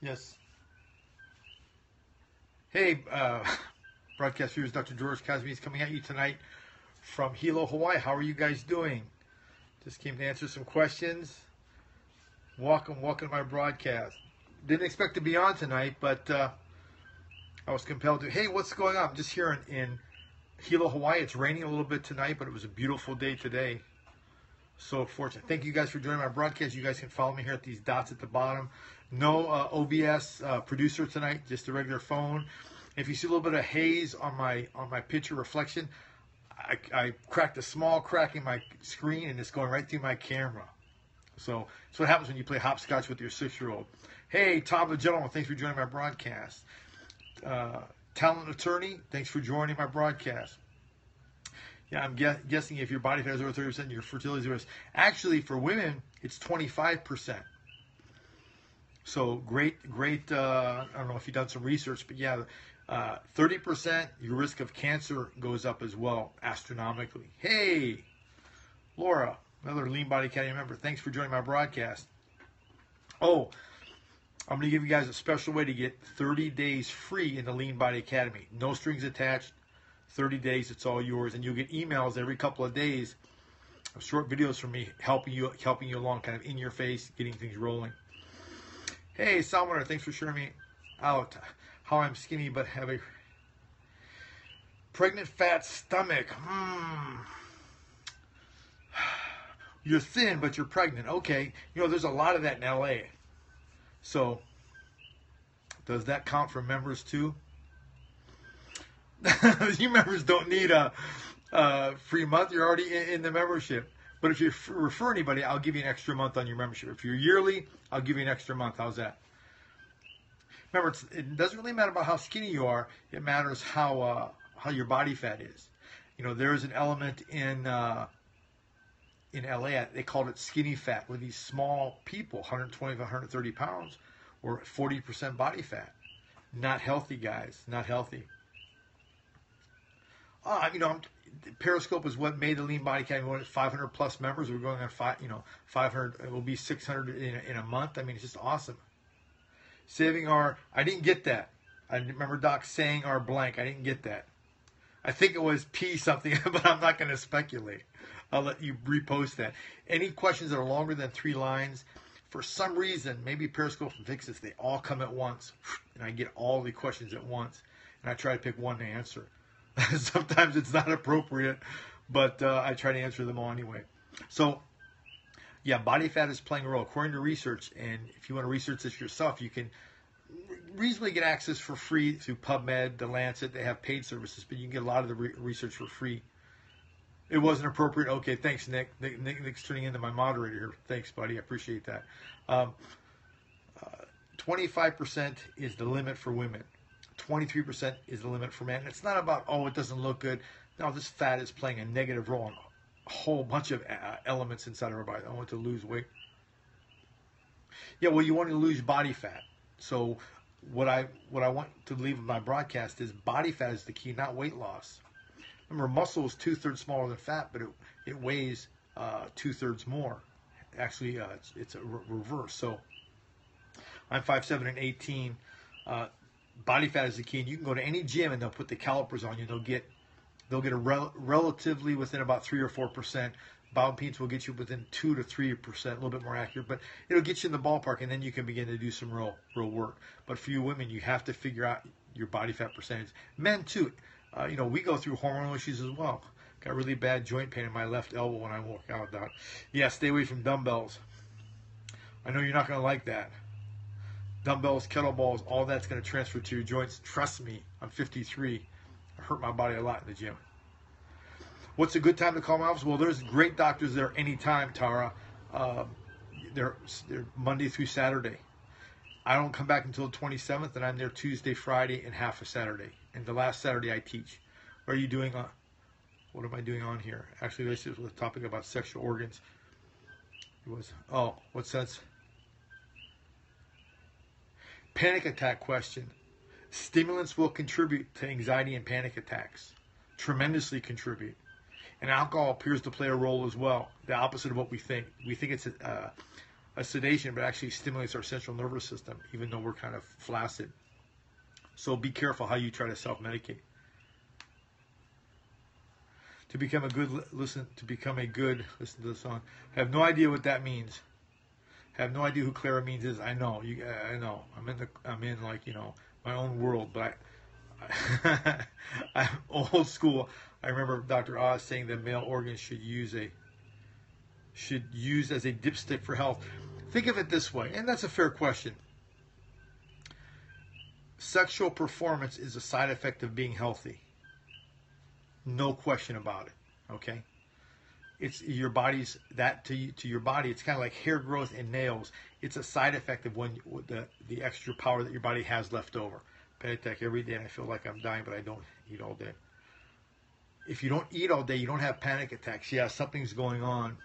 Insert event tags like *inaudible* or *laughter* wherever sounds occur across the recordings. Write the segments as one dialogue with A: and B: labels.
A: Yes. Hey, uh, broadcast viewers, Dr. George Kosmides coming at you tonight from Hilo, Hawaii. How are you guys doing? Just came to answer some questions. Welcome, welcome to my broadcast. Didn't expect to be on tonight, but uh, I was compelled to. Hey, what's going on? I'm just here in, in Hilo, Hawaii. It's raining a little bit tonight, but it was a beautiful day today. So fortunate. Thank you guys for joining my broadcast. You guys can follow me here at these dots at the bottom. No uh, OBS uh, producer tonight, just a regular phone. If you see a little bit of haze on my on my picture reflection, I, I cracked a small crack in my screen and it's going right through my camera. So that's what happens when you play hopscotch with your six-year-old. Hey, Tom the Gentleman, thanks for joining my broadcast. Uh, talent attorney, thanks for joining my broadcast. Yeah, I'm guessing if your body fat is over 30%, your fertility is over. Actually, for women, it's 25%. So great, great. Uh, I don't know if you've done some research, but yeah, uh, 30% your risk of cancer goes up as well, astronomically. Hey, Laura, another Lean Body Academy member. Thanks for joining my broadcast. Oh, I'm going to give you guys a special way to get 30 days free in the Lean Body Academy. No strings attached. 30 days, it's all yours, and you'll get emails every couple of days of short videos from me helping you helping you along, kind of in your face, getting things rolling. Hey, Salmon, thanks for sharing me out how I'm skinny but have a pregnant fat stomach. Hmm. You're thin, but you're pregnant. Okay. You know, there's a lot of that in LA. So, does that count for members too? *laughs* you members don't need a, a, free month. You're already in, in the membership. But if you refer anybody, I'll give you an extra month on your membership. If you're yearly, I'll give you an extra month. How's that? Remember, it doesn't really matter about how skinny you are. It matters how uh, how your body fat is. You know, there is an element in uh, in LA. They called it skinny fat, where these small people, 120 to 130 pounds, were 40% body fat. Not healthy, guys. Not healthy. Uh, you know, I'm, Periscope is what made the Lean Body Academy. What 500 plus members. We're going on five. You know, 500. It will be 600 in a, in a month. I mean, it's just awesome. Saving our. I didn't get that. I remember Doc saying our blank. I didn't get that. I think it was P something, *laughs* but I'm not going to speculate. I'll let you repost that. Any questions that are longer than three lines, for some reason, maybe Periscope can fix this. They all come at once, and I get all the questions at once, and I try to pick one to answer. *laughs* Sometimes it's not appropriate, but uh, I try to answer them all anyway. So, yeah, body fat is playing a role according to research. And if you want to research this yourself, you can reasonably get access for free through PubMed, The Lancet. They have paid services, but you can get a lot of the re- research for free. It wasn't appropriate. Okay, thanks, Nick. Nick. Nick's turning into my moderator here. Thanks, buddy. I appreciate that. Um, uh, 25% is the limit for women. 23% is the limit for men. It's not about, oh, it doesn't look good. No, this fat is playing a negative role in a whole bunch of uh, elements inside of our body. I want to lose weight. Yeah, well, you want to lose body fat. So what I what I want to leave my broadcast is body fat is the key, not weight loss. Remember, muscle is two thirds smaller than fat, but it, it weighs uh, two thirds more. Actually, uh, it's, it's, a re- reverse. So I'm 5'7 and 18. Uh, body fat is the key, and you can go to any gym and they'll put the calipers on you. They'll get they'll get a rel- relatively within about three or four percent. Bioimpedance will get you within two to three percent, a little bit more accurate, but it'll get you in the ballpark, and then you can begin to do some real real work. But for you women, you have to figure out your body fat percentage. Men too, uh, you know, we go through hormonal issues as well. Got really bad joint pain in my left elbow when I walk out. Doc. Yeah, stay away from dumbbells. I know you're not going to like that dumbbells, kettlebells, all that's going to transfer to your joints. Trust me, I'm 53. I hurt my body a lot in the gym. What's a good time to call my office? Well, there's great doctors there anytime, Tara. Um, they're, they're Monday through Saturday. I don't come back until the 27th, and I'm there Tuesday, Friday, and half of Saturday. And the last Saturday I teach. What are you doing on? What am I doing on here? Actually, this is a topic about sexual organs. It was oh, what sense? Panic attack question. Stimulants will contribute to anxiety and panic attacks, tremendously contribute. And alcohol appears to play a role as well, the opposite of what we think. We think it's a, a sedation, but actually stimulates our central nervous system, even though we're kind of flaccid. So be careful how you try to self-medicate. To become a good listen, to become a good listen to the song. I have no idea what that means. I have no idea who Clara Means is. I know you. I know. I'm in the. I'm in like you know my own world, but I, *laughs* I'm old school. I remember Dr. Oz saying that male organs should use a should use as a dipstick for health. Think of it this way, and that's a fair question. Sexual performance is a side effect of being healthy. No question about it. Okay? It's your body's that to to your body. It's kind of like hair growth and nails. It's a side effect of when the the extra power that your body has left over. Panic attack every day, and I feel like I'm dying, but I don't eat all day. If you don't eat all day, you don't have panic attacks. Yeah, something's going on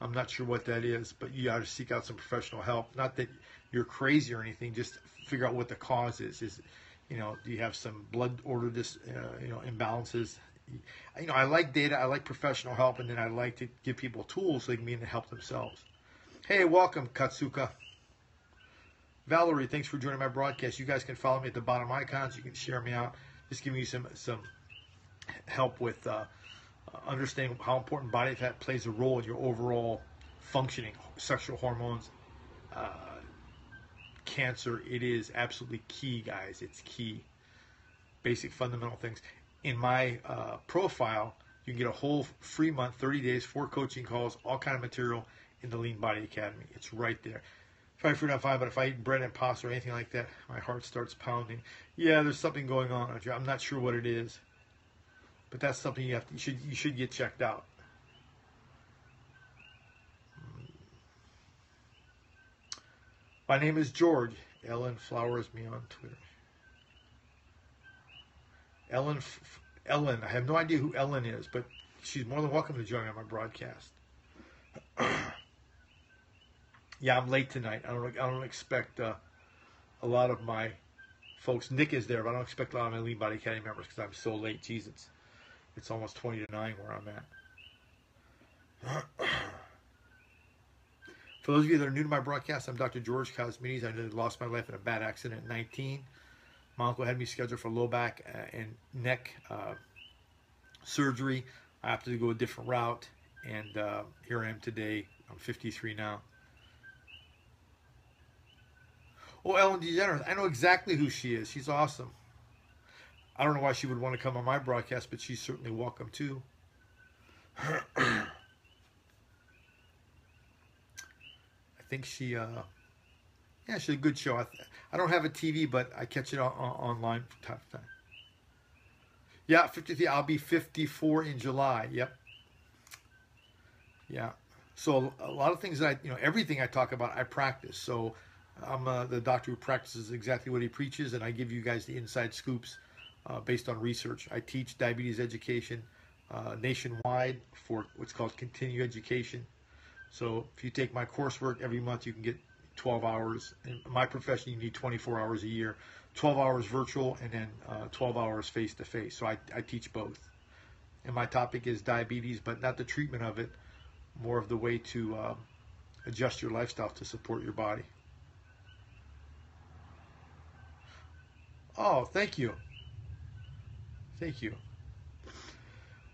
A: I'm not sure what that is, but you got to seek out some professional help. Not that you're crazy or anything, just figure out what the cause is. Is you know, do you have some blood order dis, uh, you know, imbalances? You know, I like data, I like professional help, and then I like to give people tools so they can be able to help themselves. Hey, welcome, Katsuka. Valerie, thanks for joining my broadcast. You guys can follow me at the bottom icons. You can share me out. Just giving you some some help with uh, understanding how important body fat plays a role in your overall functioning, sexual hormones, uh, cancer. It is absolutely key, guys. It's key. Basic fundamental things. In my uh, profile, you can get a whole free month, 30 days, four coaching calls, all kind of material in the Lean Body Academy. It's right there. Five fruit on five, but if I eat bread and pasta or anything like that, my heart starts pounding. Yeah, there's something going on. I'm not sure what it is. But that's something you have to, you should you should get checked out. My name is George. Ellen flowers me on Twitter. Ellen, Ellen. I have no idea who Ellen is, but she's more than welcome to join me on my broadcast. *clears throat* yeah, I'm late tonight. I don't. I don't expect uh, a lot of my folks. Nick is there, but I don't expect a lot of my Lean Body Academy members because I'm so late. Jesus. It's almost 20 to 9 where I'm at. *clears throat* For those of you that are new to my broadcast, I'm Dr. George Kosmides. I lost my life in a bad accident at 19. My uncle had me scheduled for low back uh, and neck uh, surgery. I opted to go a different route, and uh, here I am today. I'm 53 now. Oh, Ellen DeGeneres. I know exactly who she is. She's awesome. I don't know why she would want to come on my broadcast, but she's certainly welcome too. *clears throat* I think she, uh, yeah, she's a good show. I, I don't have a TV, but I catch it on, on, online from time to time. Yeah, 53. I'll be 54 in July. Yep. Yeah. So a lot of things that I, you know, everything I talk about, I practice. So I'm uh, the doctor who practices exactly what he preaches, and I give you guys the inside scoops uh, based on research. I teach diabetes education uh, nationwide for what's called continuing education. So if you take my coursework every month, you can get 12 hours. In my profession, you need 24 hours a year, 12 hours virtual, and then uh, 12 hours face to face. So I, I teach both. And my topic is diabetes, but not the treatment of it, more of the way to uh, adjust your lifestyle to support your body. Oh, thank you. Thank you.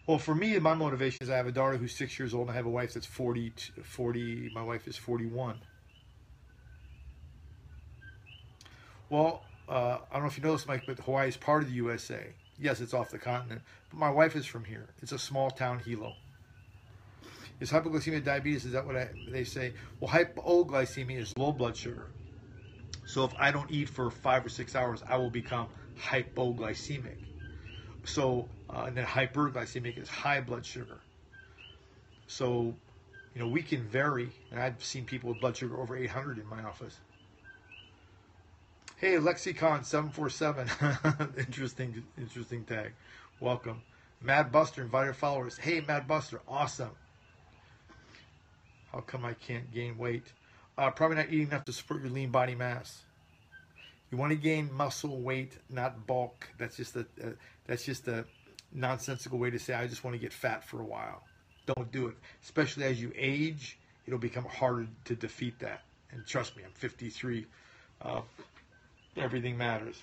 A: Well, for me, my motivation is I have a daughter who's six years old, and I have a wife that's 40, 40 my wife is 41. Well, uh, I don't know if you know this, Mike, but Hawaii is part of the USA. Yes, it's off the continent, but my wife is from here. It's a small town, Hilo. Is hypoglycemia diabetes? Is that what I, they say? Well, hypoglycemia is low blood sugar. So if I don't eat for five or six hours, I will become hypoglycemic. So, uh, and then hyperglycemic is high blood sugar. So, you know, we can vary, and I've seen people with blood sugar over 800 in my office. Hey, Lexicon 747. *laughs* interesting, interesting tag. Welcome. Mad Buster invited followers. Hey, Mad Buster, awesome. How come I can't gain weight? Uh, probably not eating enough to support your lean body mass. You want to gain muscle weight, not bulk. That's just a, that's just a nonsensical way to say I just want to get fat for a while. Don't do it, especially as you age it'll become harder to defeat that. And trust me, I'm 53. Uh, everything matters.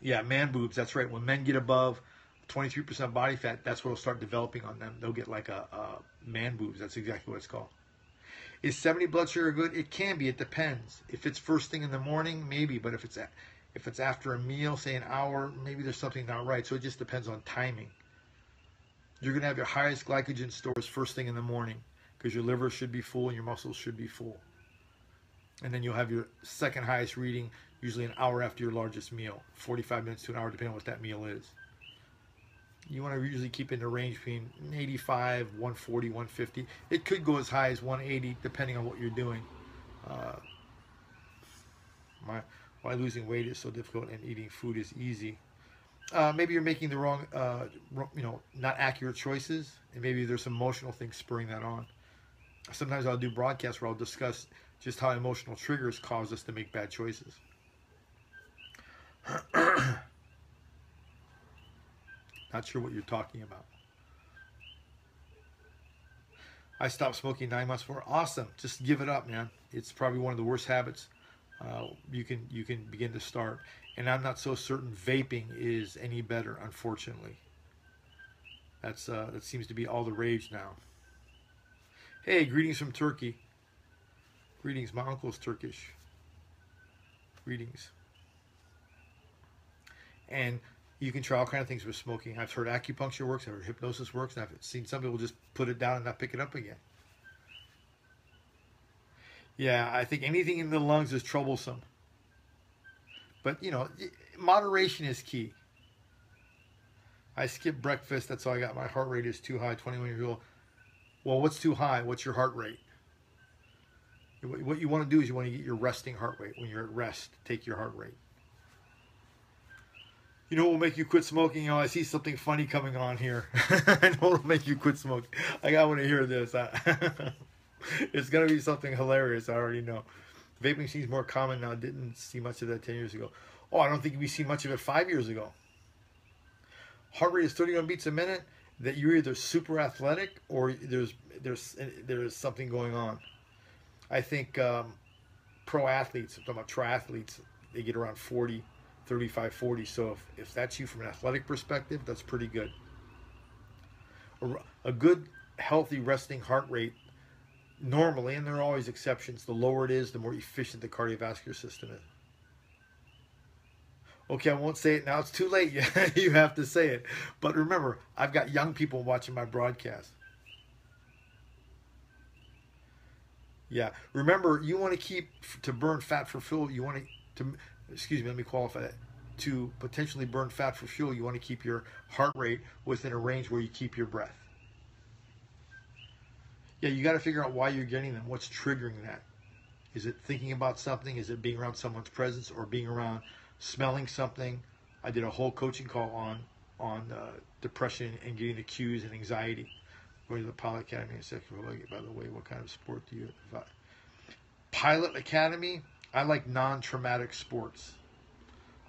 A: Yeah, man boobs. That's right. When men get above 23% body fat, that's what will start developing on them. They'll get like a, a man boobs. That's exactly what it's called. Is 70 blood sugar good? It can be. It depends. If it's first thing in the morning, maybe. But if it's if it's after a meal, say an hour, maybe there's something not right. So it just depends on timing. You're going to have your highest glycogen stores first thing in the morning because your liver should be full and your muscles should be full. And then you'll have your second highest reading usually an hour after your largest meal, 45 minutes to an hour, depending on what that meal is. You want to usually keep in the range between 85, 140, 150. It could go as high as 180, depending on what you're doing. Uh, my, why losing weight is so difficult and eating food is easy. Uh, maybe you're making the wrong, uh, you know, not accurate choices, and maybe there's some emotional things spurring that on. Sometimes I'll do broadcasts where I'll discuss just how emotional triggers cause us to make bad choices. *clears throat* Not sure what you're talking about. I stopped smoking nine months before. Awesome. Just give it up, man. It's probably one of the worst habits uh, you can you can begin to start. And I'm not so certain vaping is any better, unfortunately. That's uh, that seems to be all the rage now. Hey, greetings from Turkey. Greetings, my uncle's Turkish. Greetings. And you can try all kind of things with smoking. I've heard acupuncture works, I've heard hypnosis works, and I've seen some people just put it down and not pick it up again. Yeah, I think anything in the lungs is troublesome. But, you know, moderation is key. I skip breakfast. That's all I got. My heart rate is too high, 21 years old. Well, what's too high? What's your heart rate? What you want to do is you want to get your resting heart rate. When you're at rest, take your heart rate you know what will make you quit smoking? You know, I see something funny coming on here. *laughs* I know what will make you quit smoking. I got want to hear this. *laughs* it's gonna be something hilarious. I already know. Vaping seems more common now. Didn't see much of that ten years ago. Oh, I don't think we see much of it five years ago. Heart rate is 31 beats a minute. That you're either super athletic or there's there's there's something going on. I think um, pro athletes, I'm talking about triathletes, they get around 40 35 40 so if, if that's you from an athletic perspective that's pretty good. A, a good healthy resting heart rate normally and there are always exceptions the lower it is the more efficient the cardiovascular system is. Okay i won't say it now it's too late *laughs* you have to say it. But remember i've got young people watching my broadcast. Yeah remember you want to keep to burn fat for fuel you want to to excuse me, let me qualify that. To potentially burn fat for fuel, you want to keep your heart rate within a range where you keep your breath. Yeah, you got to figure out why you're getting them. What's triggering that? Is it thinking about something? Is it being around someone's presence or being around smelling something? I did a whole coaching call on on uh, depression and getting the cues and anxiety. Going to the Pilot Academy in Second By the way, what kind of sport do you advise? Pilot Academy, I like non-traumatic sports.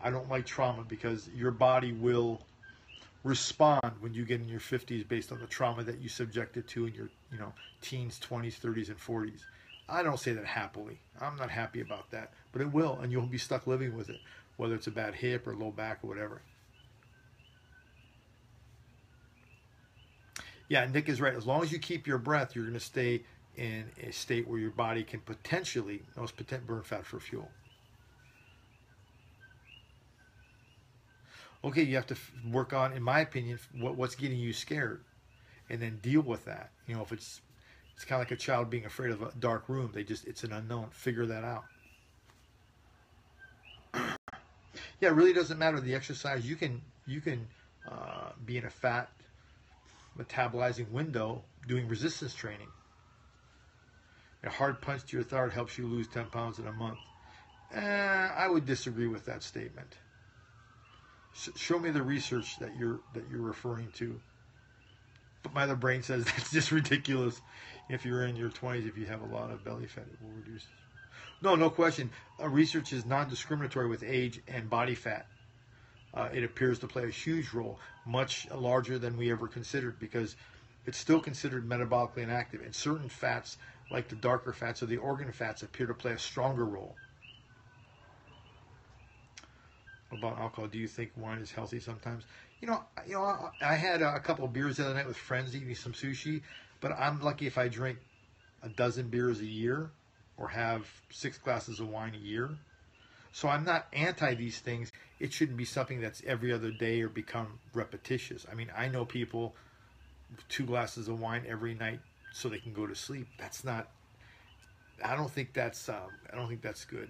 A: I don't like trauma because your body will respond when you get in your 50s based on the trauma that you subjected to in your, you know, teens, 20s, 30s and 40s. I don't say that happily. I'm not happy about that, but it will and you'll be stuck living with it, whether it's a bad hip or low back or whatever. Yeah, Nick is right. As long as you keep your breath, you're going to stay in a state where your body can potentially most potent burn fat for fuel. Okay, you have to work on, in my opinion, what, what's getting you scared, and then deal with that. You know, if it's it's kind of like a child being afraid of a dark room. They just it's an unknown. Figure that out. *coughs* yeah, it really doesn't matter the exercise. You can you can uh, be in a fat metabolizing window doing resistance training. A hard punch to your thigh helps you lose 10 pounds in a month. Eh, I would disagree with that statement. Sh- show me the research that you're that you're referring to. But my other brain says *laughs* that's just ridiculous. If you're in your 20s, if you have a lot of belly fat, it will reduce. No, no question. Uh, research is non-discriminatory with age and body fat. Uh, it appears to play a huge role, much larger than we ever considered, because it's still considered metabolically inactive, and certain fats like the darker fats or the organ fats appear to play a stronger role. About alcohol, do you think wine is healthy sometimes? You know, you know, I, I had a couple of beers the other night with friends eating some sushi, but I'm lucky if I drink a dozen beers a year or have six glasses of wine a year. So I'm not anti these things. It shouldn't be something that's every other day or become repetitious. I mean, I know people two glasses of wine every night so they can go to sleep. That's not. I don't think that's. Um, I don't think that's good.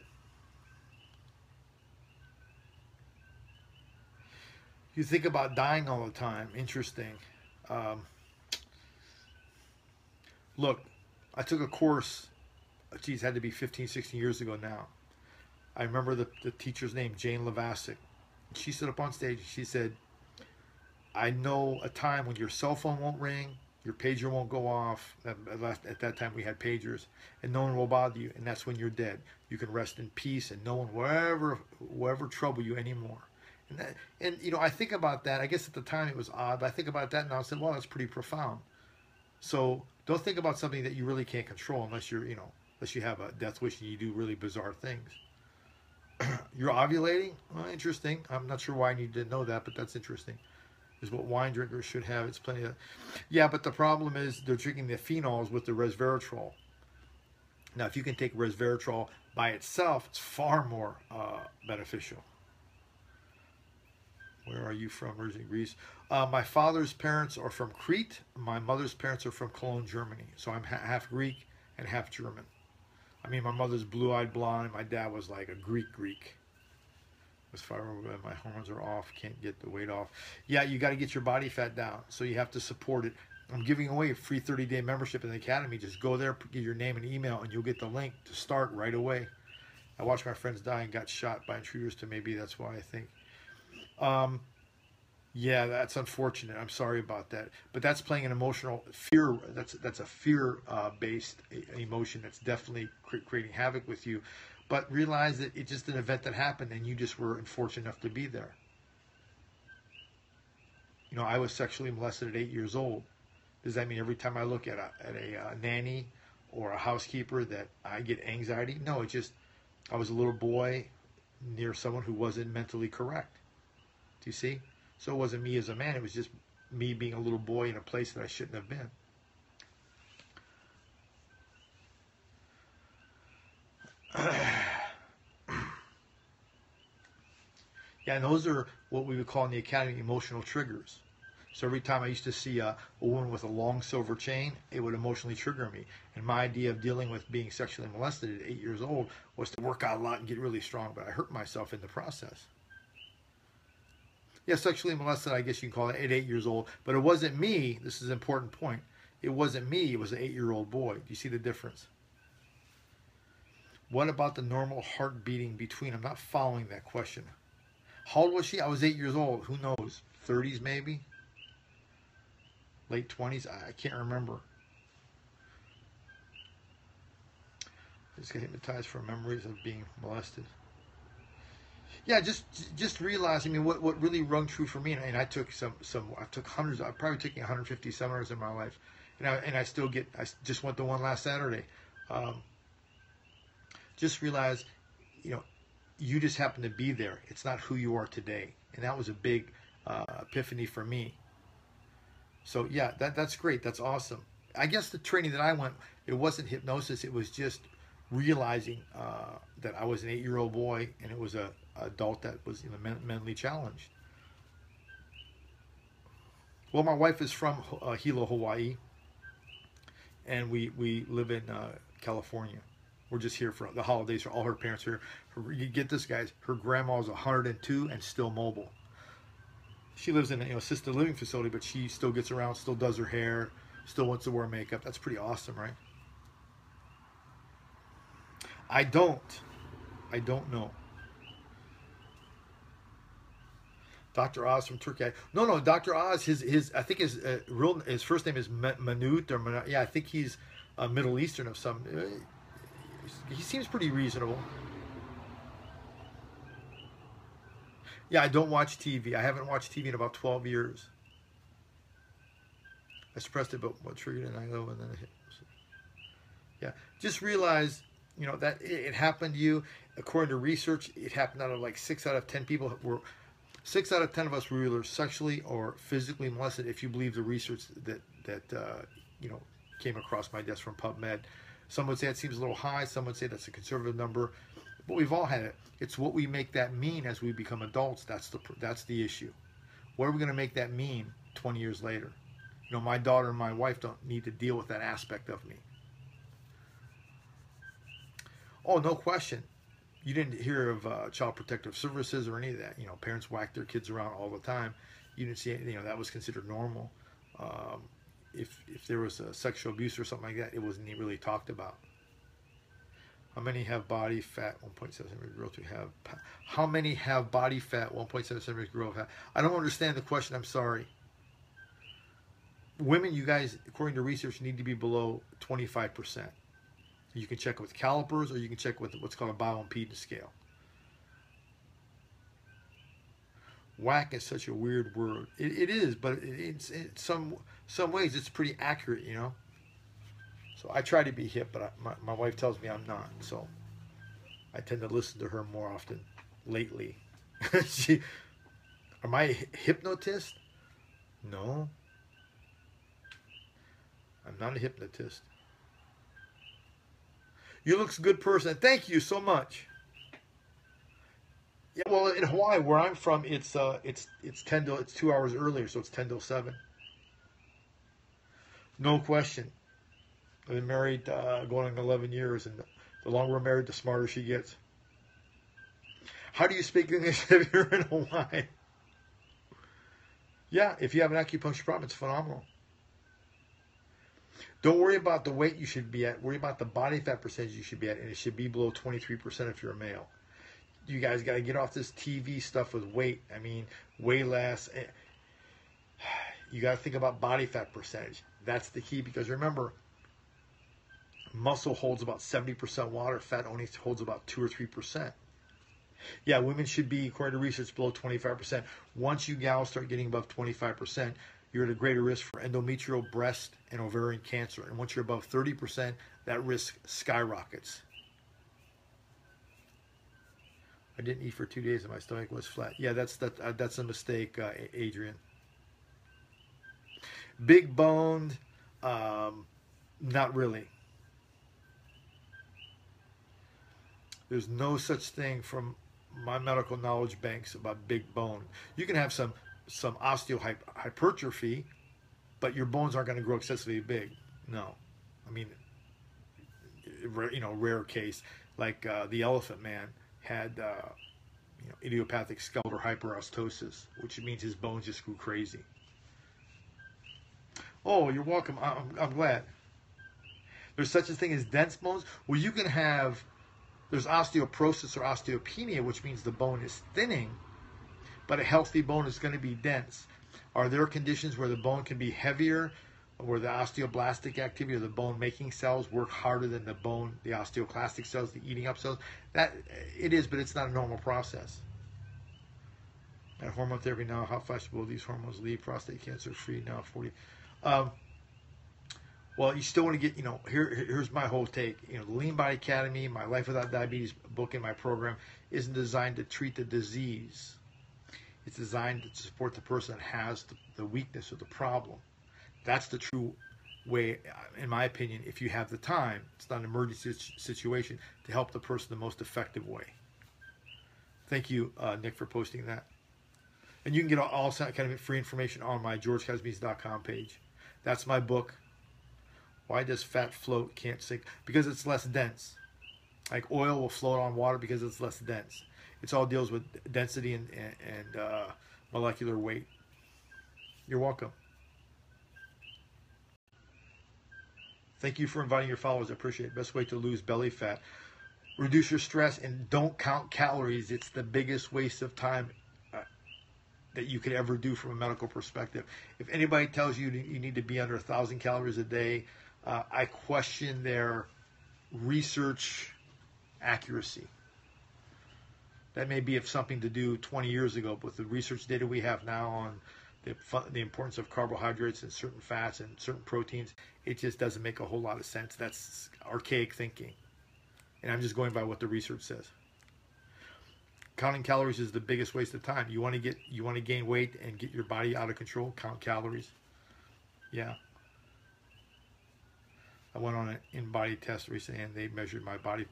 A: You think about dying all the time. Interesting. Um, look, I took a course. Geez, had to be 15, 16 years ago now. I remember the, the teacher's name, Jane Lavasic. She stood up on stage. And she said, I know a time when your cell phone won't ring, your pager won't go off. At that time, we had pagers, and no one will bother you, and that's when you're dead. You can rest in peace, and no one will ever, will ever trouble you anymore. And, that, and you know, I think about that. I guess at the time it was odd, but I think about that now. I said, well, that's pretty profound. So don't think about something that you really can't control unless you're, you know, unless you have a death wish and you do really bizarre things. *clears throat* you're ovulating? Well, interesting. I'm not sure why I need to know that, but that's interesting is what wine drinkers should have. It's plenty of, yeah, but the problem is they're drinking the phenols with the resveratrol. Now, if you can take resveratrol by itself, it's far more uh, beneficial. Where are you from? Originally Greece. Uh, my father's parents are from Crete. My mother's parents are from Cologne, Germany. So I'm ha half Greek and half German. I mean, my mother's blue-eyed blonde, my dad was like a Greek Greek as far as my hormones are off, can't get the weight off. Yeah, you got to get your body fat down, so you have to support it. I'm giving away a free 30-day membership in the academy. Just go there, give your name and email, and you'll get the link to start right away. I watched my friends die and got shot by intruders, to maybe that's why I think. Um, yeah, that's unfortunate. I'm sorry about that. But that's playing an emotional fear. That's that's a fear-based uh, emotion that's definitely creating havoc with you but realize that it's just an event that happened and you just were unfortunate enough to be there. You know, I was sexually molested at eight years old. Does that mean every time I look at a, at a uh, nanny or a housekeeper that I get anxiety? No, it just, I was a little boy near someone who wasn't mentally correct. Do you see? So it wasn't me as a man, it was just me being a little boy in a place that I shouldn't have been. *clears throat* Yeah, and those are what we would call in the academy emotional triggers. So every time I used to see a, a, woman with a long silver chain, it would emotionally trigger me. And my idea of dealing with being sexually molested at eight years old was to work out a lot and get really strong, but I hurt myself in the process. Yeah, sexually molested, I guess you can call it at eight years old, but it wasn't me. This is an important point. It wasn't me, it was an eight year old boy. Do you see the difference? What about the normal heart beating between? I'm not following that question. How old was she? I was eight years old. Who knows? 30s maybe? Late 20s? I can't remember. Just get hypnotized from memories of being molested. Yeah, just just realize. I mean, what, what really rung true for me, and, and I took some some. I took hundreds. I'm probably taking 150 seminars in my life, and I and I still get. I just went to one last Saturday. Um, just realize, you know, you just happen to be there. It's not who you are today. And that was a big uh, epiphany for me. So yeah, that that's great. That's awesome. I guess the training that I went, it wasn't hypnosis. It was just realizing uh, that I was an eight-year-old boy and it was a, adult that was you know, mentally challenged. Well, my wife is from uh, Hilo, Hawaii, and we we live in uh, California. We're just here for the holidays. For all her parents are. Her, you get this, guys. Her grandma is 102 and still mobile. She lives in a you know, assisted living facility, but she still gets around, still does her hair, still wants to wear makeup. That's pretty awesome, right? I don't. I don't know. Dr. Oz from Turkey. No, no, Dr. Oz. His his I think his uh, real his first name is Manut or. Yeah, I think he's a Middle Eastern of some. Uh, he seems pretty reasonable. Yeah, I don't watch TV. I haven't watched TV in about 12 years. I suppressed it, but what triggered it? I know, and then it hit. Yeah, just realize, you know, that it, it happened to you. According to research, it happened out of like six out of ten people were six out of ten of us were either sexually or physically molested. If you believe the research that that uh, you know came across my desk from PubMed, some would say it seems a little high. Some would say that's a conservative number, but we've all had it. It's what we make that mean as we become adults. That's the that's the issue. What are we going to make that mean 20 years later? You know, my daughter and my wife don't need to deal with that aspect of me. Oh, no question. You didn't hear of uh, child protective services or any of that. You know, parents whack their kids around all the time. You didn't see. You know, that was considered normal. Um, if if there was a sexual abuse or something like that, it wasn't really talked about. How many have body fat 1.7 centimeters growth? We have. How many have body fat 1.7 centimeters growth? I don't understand the question. I'm sorry. Women, you guys, according to research, need to be below 25 percent. You can check with calipers or you can check with what's called a bioimpedance scale. Whack is such a weird word. it, it is, but it's in some some ways it's pretty accurate, you know. So I try to be hip, but I, my, my wife tells me I'm not. So I tend to listen to her more often lately. *laughs* she, am I a hypnotist? No. I'm not a hypnotist. You look a good person. Thank you so much. Yeah, well, in Hawaii, where I'm from, it's uh, it's it's ten to it's two hours earlier, so it's ten till seven. No question. I've been married uh, going on eleven years, and the longer we're married, the smarter she gets. How do you speak English *laughs* if you're in Hawaii? Yeah, if you have an acupuncture problem, it's phenomenal. Don't worry about the weight you should be at. Worry about the body fat percentage you should be at, and it should be below 23% if you're a male. You guys got to get off this TV stuff with weight. I mean, way less. Eh, *sighs* you got to think about body fat percentage. That's the key because remember, muscle holds about 70% water, fat only holds about 2 or 3%. Yeah, women should be, according to research, below 25%. Once you gals start getting above 25%, you're at a greater risk for endometrial, breast, and ovarian cancer. And once you're above 30%, that risk skyrockets. I didn't eat for two days and my stomach was flat. Yeah, that's that. Uh, that's a mistake, uh, Adrian. Big boned, um, not really. There's no such thing from my medical knowledge banks about big bone. You can have some some osteohypertrophy, but your bones aren't going to grow excessively big. No, I mean, you know, rare case like uh, the Elephant Man had uh, you know, idiopathic skeletal hyperostosis, which means his bones just grew crazy. Oh, you're welcome. I'm, I'm glad. There's such a thing as dense bones. Well, you can have. There's osteoporosis or osteopenia, which means the bone is thinning but a healthy bone is going to be dense. Are there conditions where the bone can be heavier, where the osteoblastic activity of the bone making cells work harder than the bone, the osteoclastic cells, the eating up cells? That it is, but it's not a normal process. At hormone therapy now, how will these hormones leave prostate cancer free now? 40. Um, well, you still want to get, you know, here, here's my whole take. You know, the Lean Body Academy, my Life Without Diabetes book in my program isn't designed to treat the disease. It's designed to support the person that has the, the weakness or the problem. That's the true way, in my opinion, if you have the time, it's not an emergency situation, to help the person the most effective way. Thank you, uh, Nick, for posting that. And you can get all, kind of free information on my georgekosmides.com page. That's my book. Why does fat float can't sink? Because it's less dense. Like oil will float on water because it's less dense. It's all deals with density and, and, and uh, molecular weight. You're welcome. Thank you for inviting your followers. I appreciate it. Best way to lose belly fat. Reduce your stress and don't count calories. It's the biggest waste of time uh, that you could ever do from a medical perspective. If anybody tells you you need to be under a thousand calories a day, uh, I question their research accuracy. That may be of something to do 20 years ago, but the research data we have now on the, the importance of carbohydrates and certain fats and certain proteins, it just doesn't make a whole lot of sense. That's archaic thinking. And I'm just going by what the research says. Counting calories is the biggest waste of time. You want to get you want to gain weight and get your body out of control, count calories. Yeah. I went on an InBody test recently, and they measured my body.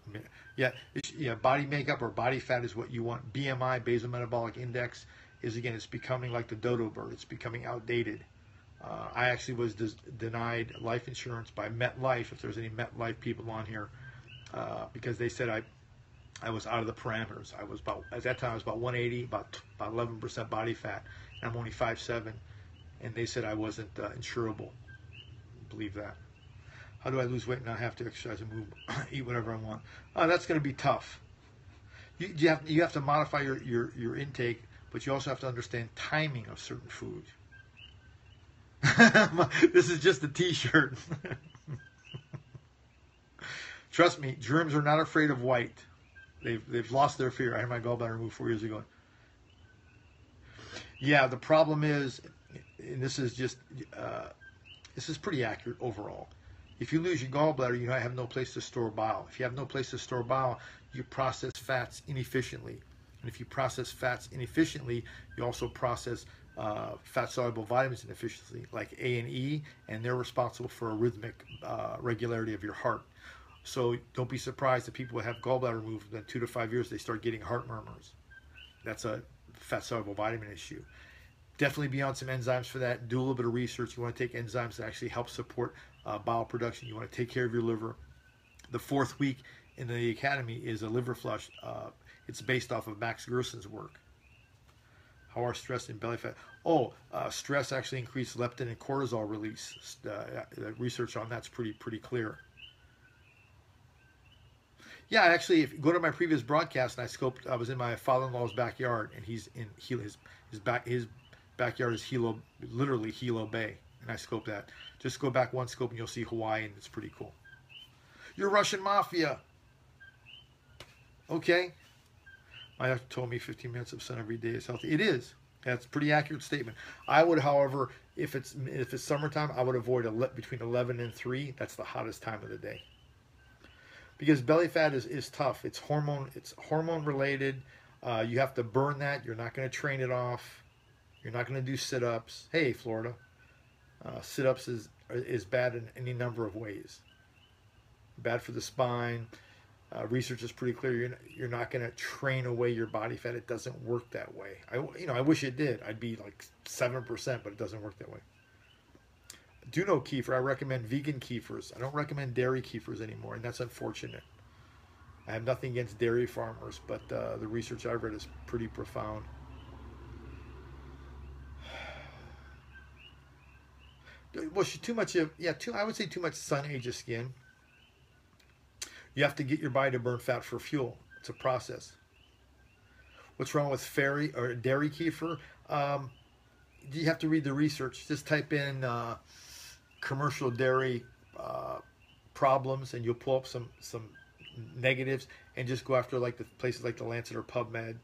A: Yeah, yeah, body makeup or body fat is what you want. BMI, basal metabolic index, is again, it's becoming like the dodo bird. It's becoming outdated. Uh, I actually was des- denied life insurance by MetLife, if there's any MetLife people on here, uh, because they said I, I was out of the parameters. I was about at that time I was about 180, about about 11% body fat, and I'm only 5'7", and they said I wasn't uh, insurable. Believe that. How do I lose weight and not have to exercise and move, *clears throat* eat whatever I want? Uh, that's going to be tough. You, you, have you have to modify your, your, your intake, but you also have to understand timing of certain food. *laughs* this is just a T-shirt. *laughs* Trust me, germs are not afraid of white. They've they've lost their fear. I had my gallbladder removed four years ago. Yeah, the problem is, and this is just uh, this is pretty accurate overall. If you lose your gallbladder, you have no place to store bile. If you have no place to store bile, you process fats inefficiently. And if you process fats inefficiently, you also process uh, fat-soluble vitamins inefficiently, like A and E, and they're responsible for a rhythmic uh, regularity of your heart. So don't be surprised that people who have gallbladder removed within two to five years, they start getting heart murmurs. That's a fat-soluble vitamin issue. Definitely be on some enzymes for that. Do a little bit of research. You want to take enzymes that actually help support uh, bile production. You want to take care of your liver. The fourth week in the academy is a liver flush. Uh, it's based off of Max Gerson's work. How are stress and belly fat? Oh, uh, stress actually increases leptin and cortisol release. Uh, research on that's pretty pretty clear. Yeah, actually, if you go to my previous broadcast, and I scoped, I was in my father-in-law's backyard, and he's in he, his his back his backyard is Hilo, literally Hilo Bay, and I scoped that. Just go back one scope, and you'll see Hawaii, and it's pretty cool. You're Russian mafia. Okay. My doctor told me 15 minutes of sun every day is healthy. It is. That's a pretty accurate statement. I would, however, if it's if it's summertime, I would avoid a let between 11 and 3. That's the hottest time of the day. Because belly fat is, is tough. It's hormone it's hormone related. Uh, you have to burn that. You're not going to train it off. You're not going to do sit-ups. Hey, Florida. Uh, sit-ups is is bad in any number of ways. Bad for the spine uh, research is pretty clear. You're, you're not going to train away your body fat. It doesn't work that way. I, you know, I wish it did. I'd be like 7%, but it doesn't work that way. Do know kefir. I recommend vegan kefirs. I don't recommend dairy kefirs anymore, and that's unfortunate. I have nothing against dairy farmers, but uh, the research I've read is pretty profound. *sighs* Well, too much of yeah, too. I would say too much sun ages skin. You have to get your body to burn fat for fuel. It's a process. What's wrong with fairy or dairy kefir? Um, you have to read the research. Just type in uh, commercial dairy uh, problems, and you'll pull up some some negatives, and just go after like the places like the Lancet or PubMed.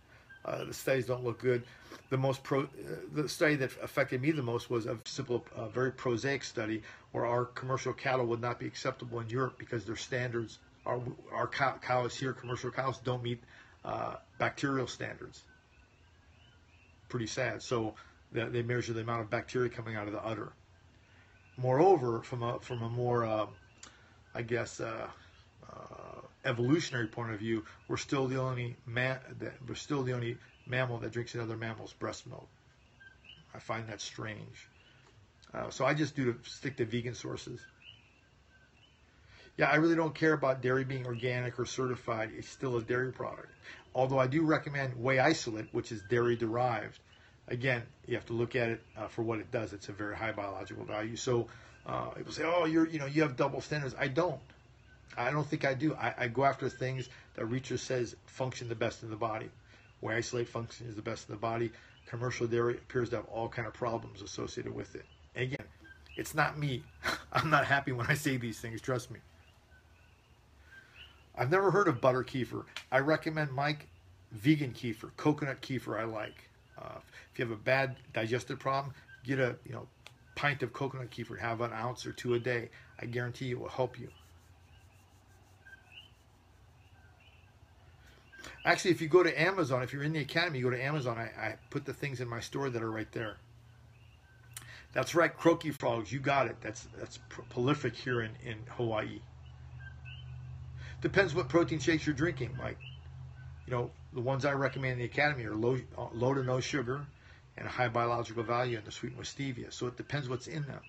A: Uh, the studies don't look good. The most pro, uh, the study that affected me the most was a simple, uh, very prosaic study where our commercial cattle would not be acceptable in Europe because their standards our, our cow, cows here, commercial cows, don't meet uh, bacterial standards. Pretty sad. So they, they, measure the amount of bacteria coming out of the udder. Moreover, from a from a more, uh, I guess, uh, uh evolutionary point of view, we're still the only man we're still the only mammal that drinks another mammal's breast milk. I find that strange. Uh, so I just do to stick to vegan sources yeah, I really don't care about dairy being organic or certified. It's still a dairy product. Although I do recommend whey isolate, which is dairy derived. Again, you have to look at it uh, for what it does. It's a very high biological value. So uh, people say, "Oh, you're you know you have double standards." I don't. I don't think I do. I, I go after things that research says function the best in the body. Whey isolate function is the best in the body. Commercial dairy appears to have all kind of problems associated with it. And again, it's not me. *laughs* I'm not happy when I say these things. Trust me. I've never heard of butter kefir. I recommend Mike vegan kefir, coconut kefir I like. Uh, if you have a bad digestive problem, Get a you know pint of coconut kefir, have an ounce or two a day. I guarantee it will help you. Actually, if you go to Amazon, if you're in the academy, you go to Amazon. I, I put the things in my store that are right there. That's right, croaky frogs. You got it. That's that's prolific here in in Hawaii. Depends what protein shakes you're drinking. Like, you know, the ones I recommend in the academy are low uh, low to no sugar and a high biological value, and they're sweetened with stevia. So it depends what's in them.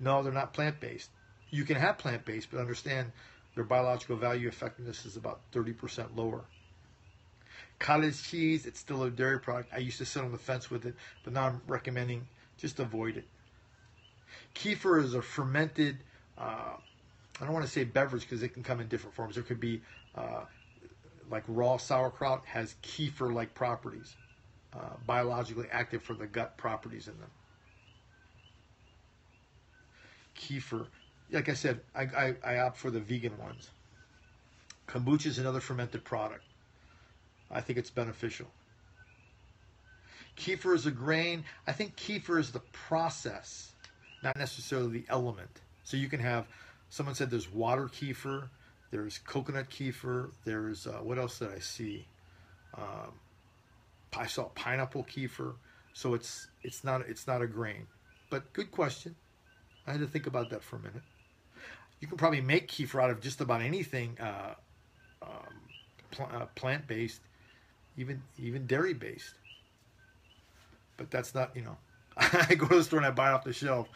A: No, they're not plant based. You can have plant based, but understand their biological value effectiveness is about 30% lower. Cottage cheese, it's still a dairy product. I used to sit on the fence with it, but now I'm recommending just avoid it. Kefir is a fermented, uh, I don't want to say beverage because it can come in different forms. There could be uh, like raw sauerkraut has kefir like properties, uh, biologically active for the gut properties in them. Kefir like I said, I, I, I opt for the vegan ones. Kombucha is another fermented product. I think it's beneficial. Kefir is a grain. I think kefir is the process, not necessarily the element. So you can have, someone said there's water kefir, there's coconut kefir, there's, uh, what else did I see? Um, I saw pineapple kefir. So it's, it's, not, it's not a grain. But good question. I had to think about that for a minute you can probably make kefir out of just about anything uh, um, pl- uh, plant based, even even dairy based. But that's not you know. *laughs* I go to the store and I buy it off the shelf.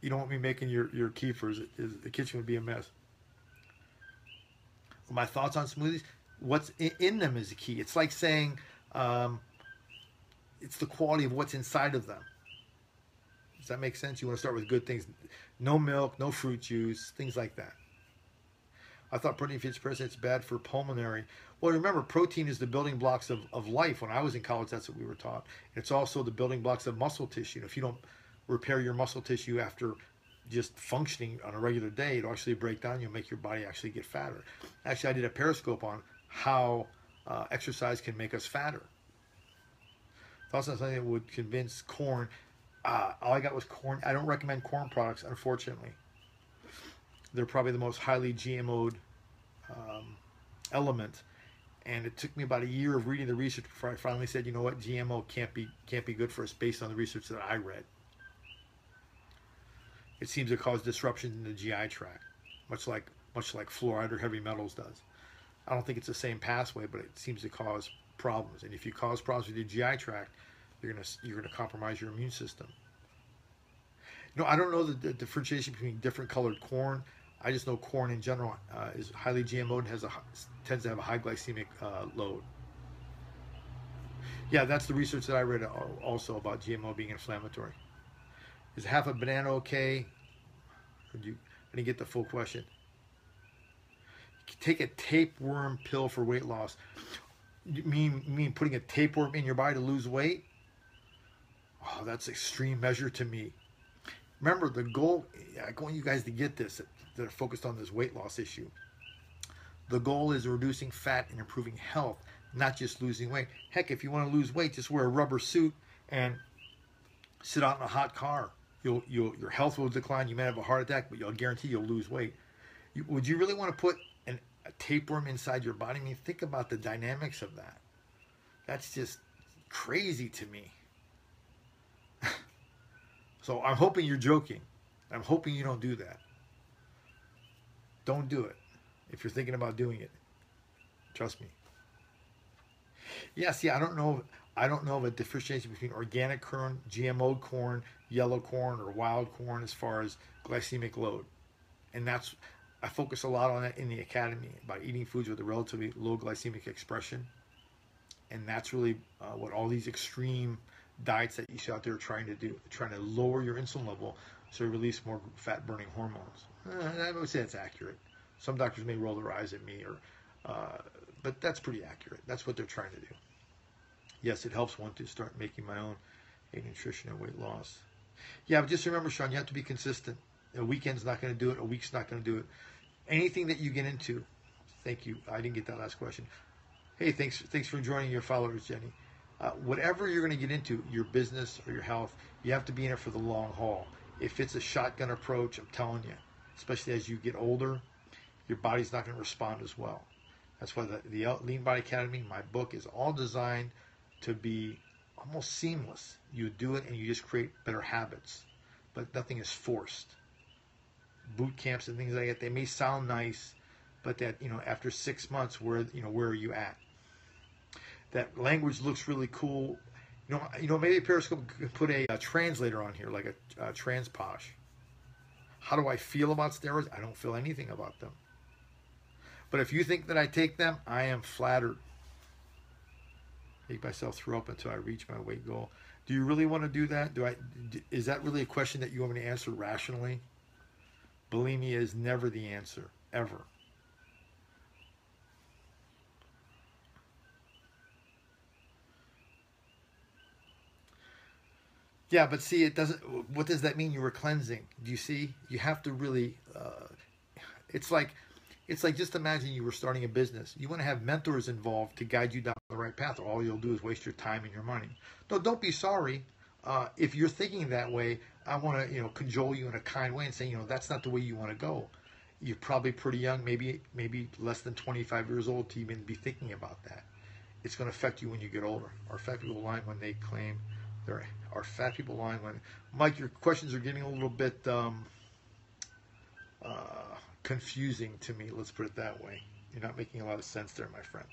A: You don't want me making your your kefirs. It, it, the kitchen would be a mess. My thoughts on smoothies. What's in, them is the key. It's like saying um, it's the quality of what's inside of them. Does that make sense? You want to start with good things. No milk, no fruit juice, things like that. I thought protein percent is bad for pulmonary. Well, remember, protein is the building blocks of, of life. When I was in college, that's what we were taught. It's also the building blocks of muscle tissue. If you don't repair your muscle tissue after just functioning on a regular day, it'll actually break down. You'll make your body actually get fatter. Actually, I did a periscope on how uh, exercise can make us fatter. Thoughts on something that would convince corn uh, all I got was corn. I don't recommend corn products, unfortunately. They're probably the most highly GMO'd um, element, and it took me about a year of reading the research before I finally said, you know what, GMO can't be can't be good for us based on the research that I read. It seems to cause disruption in the GI tract, much like much like fluoride or heavy metals does. I don't think it's the same pathway, but it seems to cause problems. And if you cause problems with your GI tract, you're gonna you're gonna compromise your immune system. Know, I don't know the, the differentiation between different colored corn. I just know corn in general uh, is highly GMO and has a tends to have a high glycemic uh, load. Yeah, that's the research that I read also about GMO being inflammatory. Is half a banana okay? You, I didn't get the full question. Take a tapeworm pill for weight loss. You mean you mean putting a tapeworm in your body to lose weight? Oh, that's extreme measure to me. Remember, the goal, I want you guys to get this, that are focused on this weight loss issue. The goal is reducing fat and improving health, not just losing weight. Heck, if you want to lose weight, just wear a rubber suit and sit out in a hot car. You'll, you'll, your health will decline. You may have a heart attack, but you'll guarantee you'll lose weight. You, would you really want to put an, a tapeworm inside your body? I mean, think about the dynamics of that. That's just crazy to me. *laughs* So I'm hoping you're joking. I'm hoping you don't do that. Don't do it if you're thinking about doing it. Trust me. Yeah, see, I don't know. I don't know of a differentiation between organic corn, GMO corn, yellow corn, or wild corn as far as glycemic load, and that's I focus a lot on that in the academy about eating foods with a relatively low glycemic expression, and that's really uh, what all these extreme diets that you see out there are trying to do, trying to lower your insulin level so you release more fat burning hormones. Uh, I would say that's accurate. Some doctors may roll their eyes at me, or uh, but that's pretty accurate. That's what they're trying to do. Yes, it helps one to start making my own in nutrition and weight loss. Yeah, but just remember, Sean, you have to be consistent. A weekend's not going to do it. A week's not going to do it. Anything that you get into. Thank you. I didn't get that last question. Hey, thanks. Thanks for joining your followers, Jenny. Uh, whatever you're going to get into, your business or your health, you have to be in it for the long haul. If it's a shotgun approach, I'm telling you, especially as you get older, your body's not going to respond as well. That's why the, the Lean Body Academy, my book, is all designed to be almost seamless. You do it and you just create better habits, but nothing is forced. Boot camps and things like that, they may sound nice, but that you know after six months, where you know where are you at? That language looks really cool. You know, you know maybe Periscope could put a, a translator on here, like a, a transposh. How do I feel about steroids? I don't feel anything about them. But if you think that I take them, I am flattered. Make myself throw up until I reach my weight goal. Do you really want to do that? Do I? Is that really a question that you want me to answer rationally? Bulimia is never the answer, ever. Yeah, but see, it doesn't. What does that mean? You were cleansing. Do you see? You have to really. Uh, it's like it's like just imagine you were starting a business. You want to have mentors involved to guide you down the right path. All you'll do is waste your time and your money. No, don't be sorry. Uh, if you're thinking that way, I want to you know cajole you in a kind way and say you know that's not the way you want to go. You're probably pretty young, maybe maybe less than 25 years old to even be thinking about that. It's going to affect you when you get older. Are fat people lying when they claim there are fat people lying when? Mike, your questions are getting a little bit. Um, uh, confusing to me. Let's put it that way. You're not making a lot of sense there, my friend.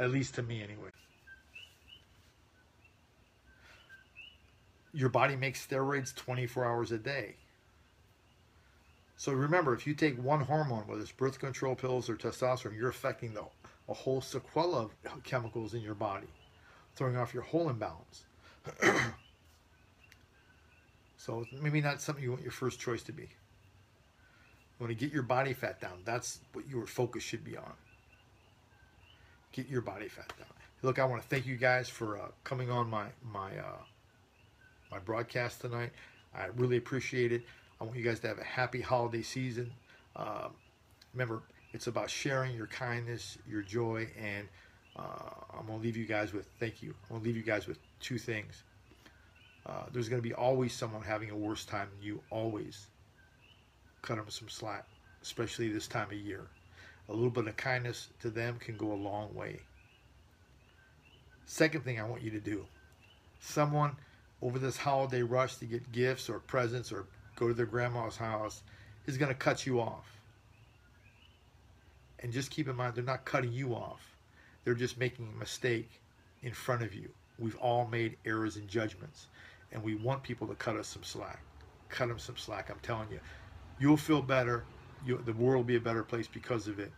A: At least to me, anyway. Your body makes steroids 24 hours a day. So remember, if you take one hormone, whether it's birth control pills or testosterone, you're affecting the, a whole sequela of chemicals in your body, throwing off your whole imbalance. *clears throat* so maybe not something you want your first choice to be. You want to get your body fat down. That's what your focus should be on. Get your body fat down. Look, I want to thank you guys for uh, coming on my my uh, my broadcast tonight. I really appreciate it. I want you guys to have a happy holiday season. Uh, remember, it's about sharing your kindness, your joy, and uh, I'm gonna leave you guys with thank you. I'm gonna leave you guys with two things. Uh, there's gonna be always someone having a worse time than you, always cut them some slack, especially this time of year. A little bit of kindness to them can go a long way. Second thing I want you to do someone over this holiday rush to get gifts or presents or go to their grandma's house is going to cut you off. And just keep in mind, they're not cutting you off, they're just making a mistake in front of you. We've all made errors and judgments, and we want people to cut us some slack. Cut them some slack, I'm telling you you'll feel better. You, the world will be a better place because of it.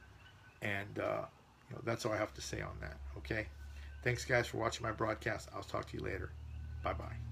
A: And uh, you know, that's all I have to say on that. Okay. Thanks, guys, for watching my broadcast. I'll talk to you later. Bye bye.